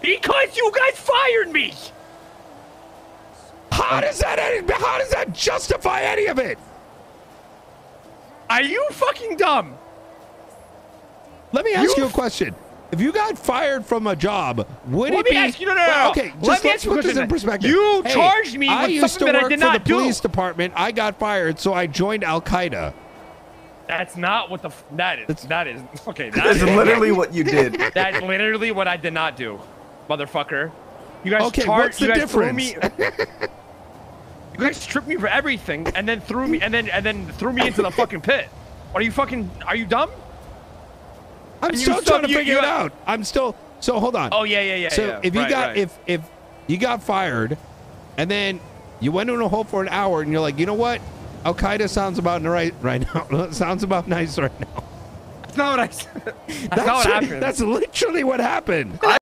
Because you guys fired me. How does that any, how does that justify any of it? Are you fucking dumb? Let me ask You you, a question. If you got fired from a job, would Let it me be ask you. No, no, no. Well, no. okay, Let just me let's ask you put this in perspective. You Hey, charged me I with used something to that I work did for not the do. police department. I got fired, so I joined Al Qaeda. That's not what the f- that is. That's- that is okay. That's literally what you did. That's literally what I did not do, motherfucker. You guys Okay, charged. what's the you guys threw difference? me. you guys stripped me for everything, and then threw me, and then and then threw me into the fucking pit. Are you fucking? Are you dumb? I'm And you still still- trying to you- figure you- it out. I'm still so hold on. Oh yeah, yeah, yeah. so yeah. if you Right, got right. if if you got fired, and then you went in a hole for an hour, and you're like, you know what? Al Qaeda sounds about right right now. sounds about nice right now. that's not what I said. That's, not what what- happened. That's literally what happened.